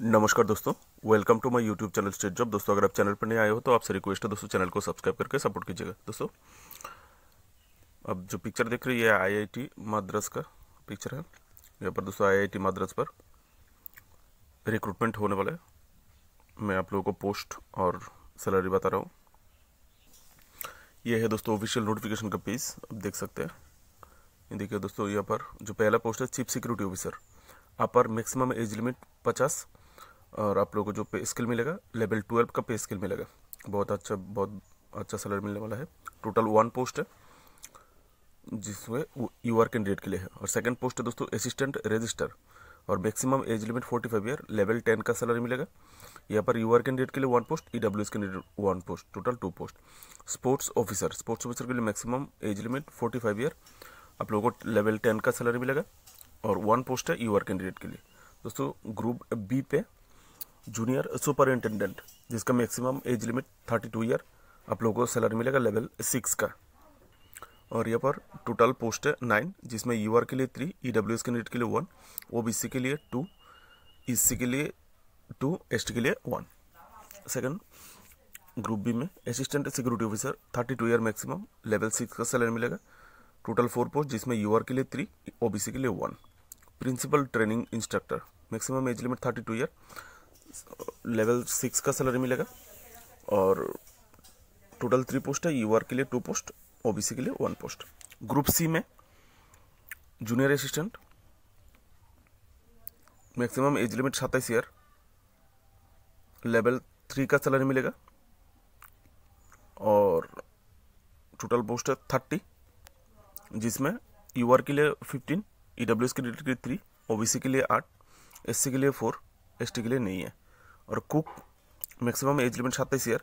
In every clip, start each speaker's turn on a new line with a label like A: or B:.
A: नमस्कार दोस्तों welcome to my YouTube channel state job दोस्तों, अगर आप चैनल पर नए आए हो तो आपसे रिक्वेस्ट है, दोस्तों चैनल को सब्सक्राइब करके सपोर्ट कीजिएगा। दोस्तों, अब जो पिक्चर देख रहे हैं आईआईटी मद्रास का पिक्चर है। यहाँ पर दोस्तों आईआईटी मद्रास पर रिक्रूटमेंट होने वाला है। मैं आप लोगों को पोस्ट और सैलरी बता रहा हूँ। ये है दोस्तों ऑफिशियल नोटिफिकेशन का पेज आप देख सकते हैं। देखिए दोस्तों, यहाँ पर जो पहला पोस्ट है chief security officer upper maximum age limit पचास और आप लोगों को जो पे स्किल मिलेगा लेवल ट्वेल्व का पे स्किल मिलेगा। बहुत अच्छा बहुत अच्छा सैलरी मिलने वाला है। टोटल वन पोस्ट है, जिसमें यू आर कैंडिडेट के लिए है। और सेकंड पोस्ट है दोस्तों असिस्टेंट रजिस्टर और maximum age limit forty five year level ten का सैलरी मिलेगा। यहाँ पर यू आर कैंडिडेट के लिए one post E W S candidate one post total two post sports officer sports officer के लिए maximum age limit forty five year आप लोगों को लेवल टेन का सैलरी मिलेगा। और वन पोस्ट है यू आर कैंडिडेट के लिए। दोस्तों ग्रुप बी पे जूनियर सुपरिंटेंडेंट, जिसका maximum age limit thirty two year, आप लोगों को सैलरी मिलेगा लेवल सिक्स का। और यहाँ पर टोटल पोस्ट है नाइन, जिसमें यू आर के लिए three E W S candidate के लिए वन ओ बी सी के लिए टू ई के लिए टू एस टी के लिए वन। सेकंड, ग्रुप बी में assistant security officer, thirty two year maximum, level six का सैलरी मिलेगा। टोटल फोर पोस्ट, जिसमें यू आर के लिए थ्री ओ के लिए one. Principal training instructor, maximum age limit thirty two year level six का salary मिलेगा और टोटल थ्री पोस्ट है यू आर के लिए टू पोस्ट, ओबीसी के लिए वन पोस्ट। ग्रुप सी में junior assistant, maximum age limit सत्ताईस ईयर। लेवल थ्री का सैलरी मिलेगा और टोटल पोस्ट है थर्टी, जिसमें यूआर के लिए फिफ्टीन ई के लिए थ्री, ओबीसी के लिए आठ एस सी के लिए फोर एस टी के लिए नहीं है। और कुक मैक्सिमम एज लिमिट सत्ताईस ईयर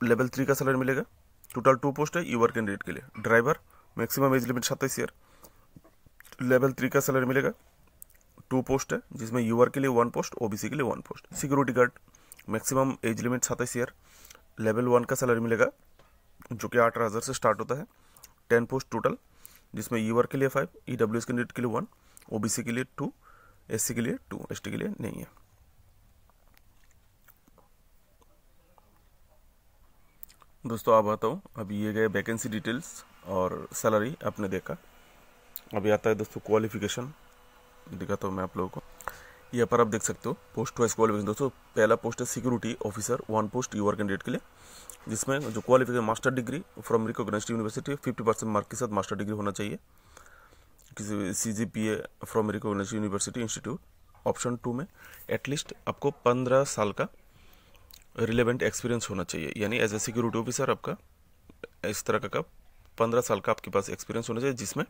A: लेवल थ्री का सैलरी मिलेगा। टोटल टू पोस्ट है यूआर कैंडिडेट के लिए। ड्राइवर मैक्सिमम एज लिमिट सत्ताईस ईयर लेवल थ्री का सैलरी मिलेगा। टू पोस्ट है, जिसमें यूआर के लिए वन पोस्ट ओबीसी के लिए one post security guard maximum age limit सत्ताईस ईयर लेवल वन का सैलरी मिलेगा, जो कि आठ हज़ार से स्टार्ट होता है। टेन पोस्ट टोटल जिसमें यूआर के लिए five E W S candidate के लिए वन ओबीसी के लिए टू एस के लिए टू एस के लिए नहीं है। दोस्तों, आप आता हूँ ये गए वैकेंसी डिटेल्स और सैलरी आपने देखा। अभी आता है दोस्तों क्वालिफिकेशन दिखाता हूँ मैं आप लोगों को। यहाँ पर आप देख सकते हो पोस्ट वाइज क्वालिफिकेशन दोस्तों, पहला पोस्ट है security officer one post UR candidate के लिए, जिसमें जो qualification master degree from recognised university fifty percent mark के साथ मास्टर डिग्री होना चाहिए। C G P A from recognise university institute option two में एटलीस्ट आपको पंद्रह साल का रिलेवेंट एक्सपीरियंस होना चाहिए। यानी एज ए सिक्योरिटी ऑफिसर आपका, इस तरह का पंद्रह साल का आपके पास एक्सपीरियंस होना चाहिए, जिसमें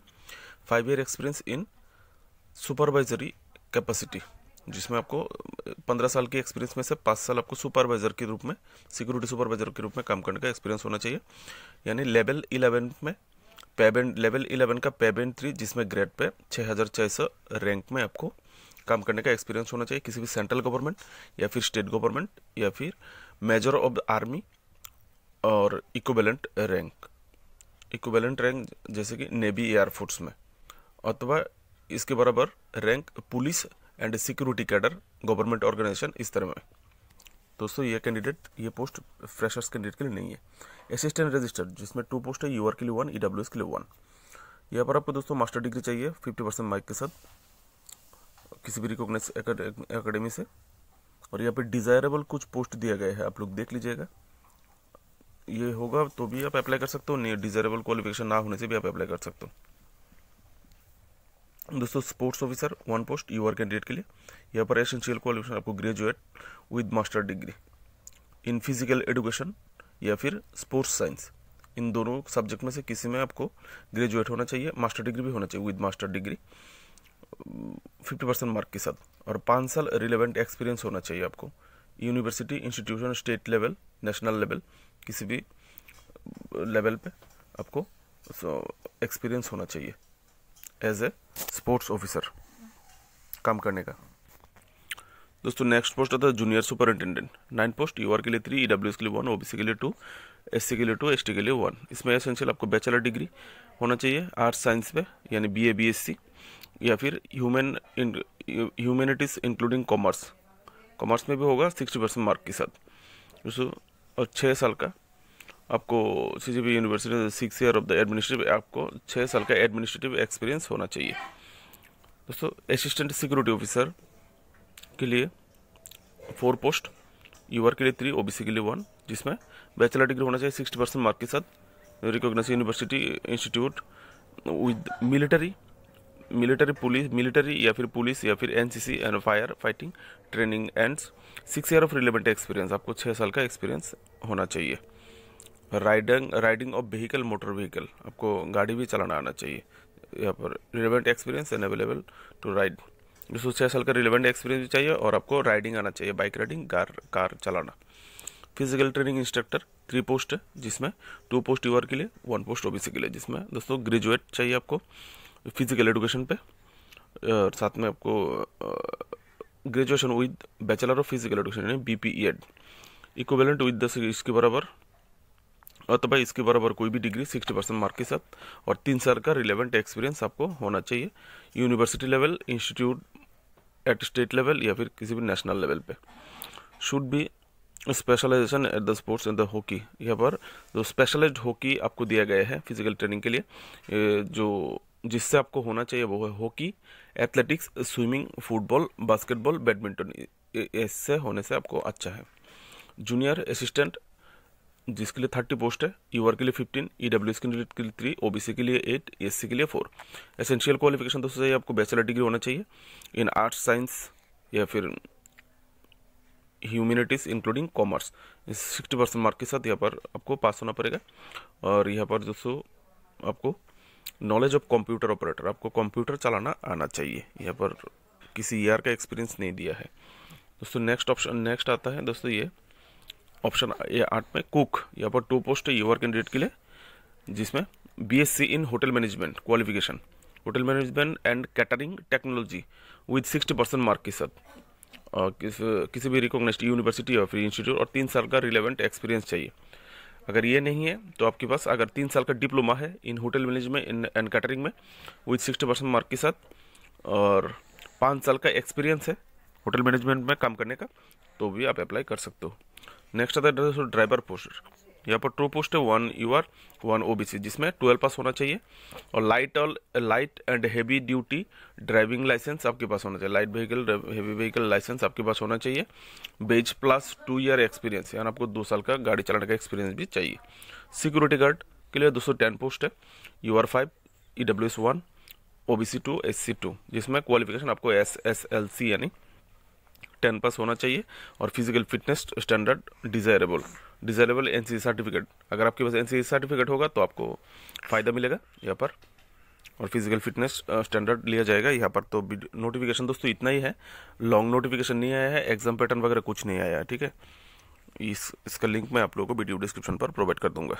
A: five year experience in supervisory capacity जिसमें आपको पंद्रह साल के एक्सपीरियंस में से पाँच साल आपको सुपरवाइजर के रूप में सिक्योरिटी सुपरवाइजर के रूप में काम करने का एक्सपीरियंस होना चाहिए। यानी लेवल इलेवन में पेबेंट लेवल इलेवन का पेबेंट थ्री जिसमें ग्रेड पे छः हज़ार छः सौ रैंक में आपको काम करने का एक्सपीरियंस होना चाहिए। किसी भी सेंट्रल गवर्नमेंट या फिर स्टेट गवर्नमेंट या फिर मेजर ऑफ़ द आर्मी और इक्वेलेंट रैंक इक्वेलेंट रैंक जैसे कि नेवी एयरफोर्स में। अथवा इसके बराबर rank police and security cadre government organisation इस तरह में। दोस्तों, ये कैंडिडेट ये पोस्ट फ्रेशर्स कैंडिडेट के लिए नहीं है। असिस्टेंट रजिस्टर्ड जिसमें टू पोस्ट है यूआर के लिए वन ई डब्ल्यू एस के लिए वन यहाँ पर आपको दोस्तों मास्टर डिग्री चाहिए फिफ्टी परसेंट मार्क के साथ, किसी भी रिकॉग्नाइज एकेडमी से। और यहाँ पे डिज़ायरेबल कुछ पोस्ट दिया गया है, आप लोग देख लीजिएगा। ये होगा तो भी आप अप्लाई कर सकते हो, नहीं डिज़ायरेबल क्वालिफिकेशन ना होने से भी आप अप्लाई कर सकते हो। दोस्तों sports officer one post UR candidate के लिए। यहाँ पर एसेंशियल क्वालिफिकेशन आपको graduate with master degree in physical education या फिर स्पोर्ट्स साइंस इन दोनों सब्जेक्ट में से किसी में आपको ग्रेजुएट होना चाहिए मास्टर डिग्री भी होना चाहिए with master degree fifty percent mark के साथ। और पाँच साल रिलेवेंट एक्सपीरियंस होना चाहिए आपको। University institution state level national level किसी भी लेवल पे आपको एक्सपीरियंस होना चाहिए। एज ए स्पोर्ट्स ऑफिसर काम करने का। दोस्तों नेक्स्ट पोस्ट आता है junior superintendent nine post UR के लिए थ्री ईडब्ल्यू के लिए वन ओबीसी के लिए टू एस के लिए टू एसटी के लिए वन इसमें एसेंशियल आपको बैचलर डिग्री होना चाहिए आर्ट्स साइंस में यानी बी ए या फिर human humanities including commerce commerce में भी होगा सिक्सटी परसेंट मार्क के साथ। दोस्तों, और छः साल का आपको C G university six year of the administrative आपको छः साल का एडमिनिस्ट्रेटिव एक्सपीरियंस होना चाहिए। दोस्तों असिस्टेंट सिक्योरिटी ऑफिसर के लिए फोर पोस्ट यूआर के लिए थ्री ओबीसी के लिए वन जिसमें बैचलर डिग्री होना चाहिए सिक्सटी परसेंट मार्क के साथ recognise university institute with military military police military या फिर पुलिस या फिर NCC and fire fighting training and six year of relevant experience आपको छः साल का एक्सपीरियंस होना चाहिए। Riding riding of vehicle motor vehicle आपको गाड़ी भी चलाना आना चाहिए। यहाँ पर relevant experience and available to ride जिसको छः साल का रिलेवेंट एक्सपीरियंस भी चाहिए और आपको राइडिंग आना चाहिए। बाइक राइडिंग कार कार चलाना। Physical training instructor three post है जिसमें टू पोस्ट यूआर के लिए वन पोस्ट ओबीसी के लिए, जिसमें दोस्तों ग्रेजुएट चाहिए आपको फ़िज़िकल एडुकेशन पे। और साथ में आपको graduation with bachelor of physical education यानी B P Ed equivalent with दस, इसके बराबर अथवा इसके बराबर कोई भी डिग्री सिक्सटी परसेंट मार्क के साथ और तीन साल का रिलेवेंट एक्सपीरियंस आपको होना चाहिए। University level institute at state level या फिर किसी भी नेशनल लेवल पे। Should be specialisation at the sports in the hockey यहाँ पर जो स्पेशलाइज्ड हॉकी आपको दिया गया है फ़िज़िकल ट्रेनिंग के लिए जो जिससे आपको होना चाहिए वो है hockey athletics swimming football basketball badminton इससे होने से आपको अच्छा है। जूनियर असिस्टेंट जिसके लिए थर्टी पोस्ट है यूआर के लिए फिफ्टीन ई डब्ल्यू के लिए थ्री ओबीसी के लिए एट एस के लिए फोर एसेंशियल क्वालिफिकेशन दोस्तों चाहिए आपको बैचलर डिग्री होना चाहिए इन आर्ट्स साइंस या फिर humanities including commerce sixty percent mark के साथ यहाँ पर आपको पास होना पड़ेगा और यहाँ पर दोस्तों आपको नॉलेज ऑफ़ कंप्यूटर ऑपरेटर आपको कंप्यूटर चलाना आना चाहिए। यहाँ पर किसी ईयर का एक्सपीरियंस नहीं दिया है। दोस्तों नेक्स्ट ऑप्शन नेक्स्ट आता है दोस्तों ये ऑप्शन ए आठ में कुक, यहाँ पर टू पोस्ट है यूआर कैंडिडेट के लिए, जिसमें BSc in hotel management qualification hotel management and catering technology with sixty percent mark के साथ किस, किसी भी रिकॉग्नाइज यूनिवर्सिटी या फिर इंस्टीट्यूट और तीन साल का रिलेवेंट एक्सपीरियंस चाहिए। अगर ये नहीं है तो आपके पास अगर तीन साल का डिप्लोमा है in hotel management in and catering में विथ सिक्सटी परसेंट मार्क के साथ और पाँच साल का एक्सपीरियंस है होटल मैनेजमेंट में काम करने का तो भी आप अप्लाई कर सकते हो। नेक्स्ट आता है ड्राइवर पोस्ट यहाँ पर टू पोस्ट है one U R one OBC जिसमें ट्वेल्व पास होना चाहिए। और लाइट और light and heavy duty driving licence आपके पास होना चाहिए। Light vehicle heavy vehicle licence आपके पास होना चाहिए। Badge plus two year experience यानी आपको दो साल का गाड़ी चलाने का एक्सपीरियंस भी चाहिए। सिक्योरिटी गार्ड के लिए दो सौ टेन पोस्ट है U R five E W S one O B C two S C two जिसमें क्वालिफिकेशन आपको एस एस एल सी यानी टेन पास होना चाहिए और physical fitness standard desirable desirable an certificate. अगर आपके पास एन सर्टिफिकेट होगा तो आपको फ़ायदा मिलेगा यहाँ पर और फ़िज़िकल फिटनेस स्टैंडर्ड लिया जाएगा यहाँ पर। तो नोटिफिकेशन दोस्तों इतना ही है। लॉन्ग नोटिफिकेशन नहीं आया है एग्ज़ाम पैटर्न वगैरह कुछ नहीं आया है, ठीक है? इस, इसका लिंक मैं आप लोगों को वीडियो डिस्क्रिप्शन पर प्रोवाइड कर दूँगा।